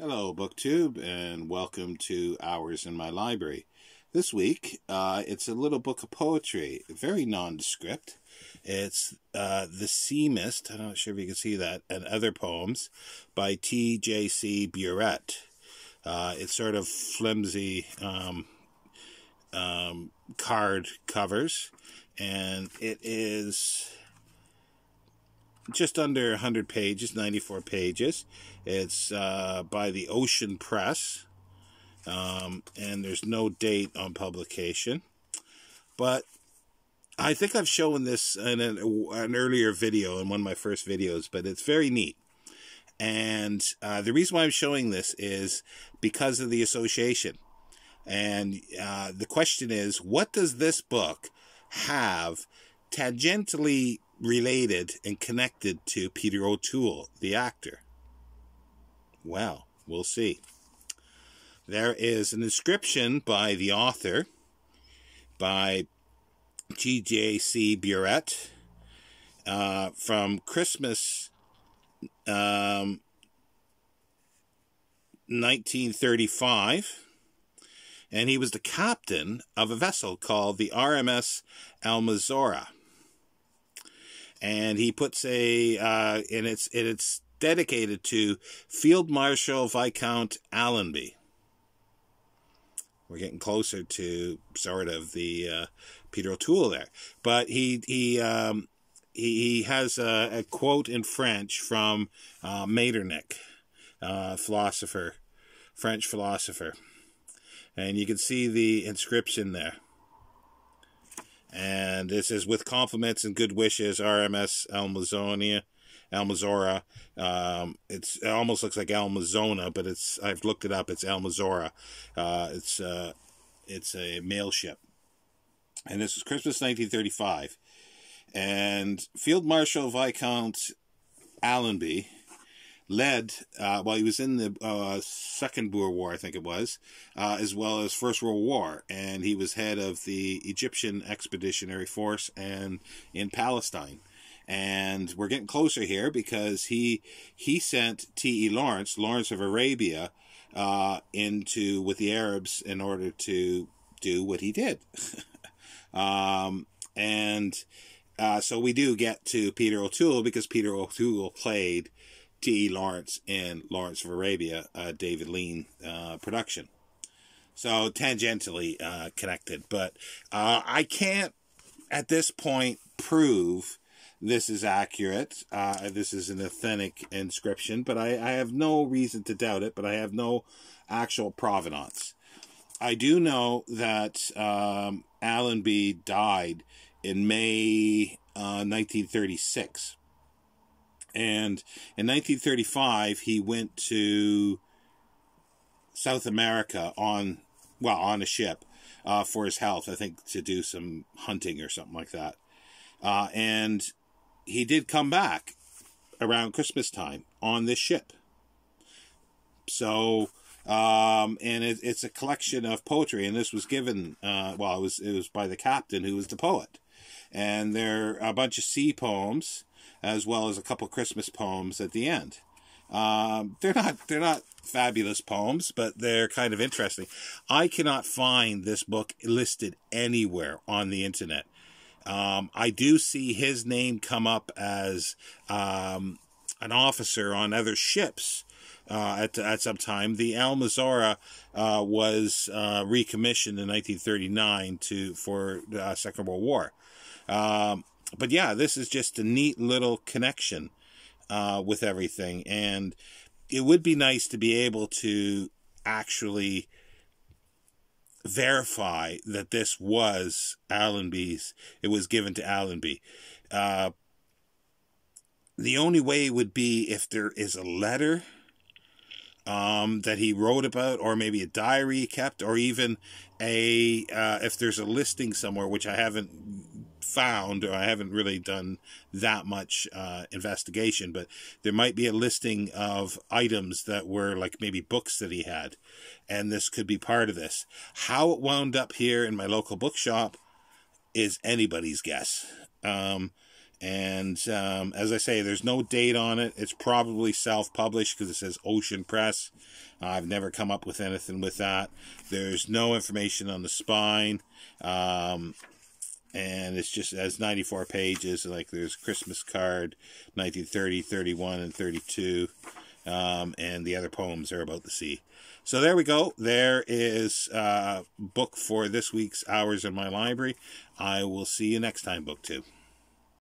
Hello, BookTube, and welcome to Hours in My Library. This week, uh, it's a little book of poetry, very nondescript. It's uh, The Sea Mist, I'm not sure if you can see that, and Other Poems by T.J.C. Buret. Uh, it's sort of flimsy um, um, card covers, and it is just under 100 pages, 94 pages. It's uh, by the Ocean Press, um, and there's no date on publication. But I think I've shown this in an, an earlier video, in one of my first videos, but it's very neat. And uh, the reason why I'm showing this is because of the association. And uh, the question is, what does this book have tangentially related and connected to Peter O'Toole, the actor? Well, we'll see. There is an inscription by the author, by T.J.C. Buret, uh, from Christmas um, 1935 and he was the captain of a vessel called the RMS Almanzora and he puts a uh, and it's and it's dedicated to Field Marshal Viscount Allenby. We're getting closer to sort of the uh, Peter O'Toole there, but he he um, he, he has a, a, quote in French from uh, Metternich, uh, philosopher, French philosopher, and you can see the inscription there. And this is with compliments and good wishes, RMS Almazonia, Almazora. Um, it's it almost looks like Almazona, but it's I've looked it up. It's Almazora. Uh, it's uh, it's a mail ship, and this is Christmas 1935. And Field Marshal Viscount Allenby led uh, while he was in the uh, Second Boer War, I think it was, uh, as well as First World War, and he was head of the Egyptian Expeditionary Force and in Palestine. And we're getting closer here because he he sent T. E. Lawrence, Lawrence of Arabia, uh, into with the Arabs in order to do what he did. um, and uh, so we do get to Peter O'Toole because Peter O'Toole played T. Lawrence in Lawrence of Arabia, uh, David Lean uh, production. So tangentially uh, connected, but uh, I can't at this point prove this is accurate. Uh, this is an authentic inscription, but I, I, have no reason to doubt it. But I have no actual provenance. I do know that um, Allenby died in May 1936 uh, and in 1935, he went to South America on, well, on a ship uh, for his health, I think to do some hunting or something like that. Uh, and he did come back around Christmas time on this ship. So, um, and it, it's a collection of poetry, and this was given, uh, well, it was it was by the captain who was the poet, and there are a bunch of sea poems, as well as a couple Christmas poems at the end. Um, they're not they're not fabulous poems, but they're kind of interesting. I cannot find this book listed anywhere on the internet. Um, I do see his name come up as um, an officer on other ships uh, at at some time. The Almanzora uh, was uh, recommissioned in 1939 to for the uh, Second World War. Um, but yeah, this is just a neat little connection uh, with everything, and it would be nice to be able to actually verify that this was Allenby's. It was given to Allenby. Uh, the only way would be if there is a letter um, that he wrote about, or maybe a diary he kept, or even a uh, if there's a listing somewhere, which I haven't found, or I haven't really done that much uh, investigation, but there might be a listing of items that were like maybe books that he had, and this could be part of this. How it wound up here in my local bookshop is anybody's guess. Um, And um, as I say, there's no date on it. It's probably self published because it says Ocean Press. I've never come up with anything with that. There's no information on the spine. Um, and it's just as 94 pages like there's christmas card 1930 31 and 32 um, and the other poems are about the sea so there we go there is a uh, book for this week's hours in my library i will see you next time BookTube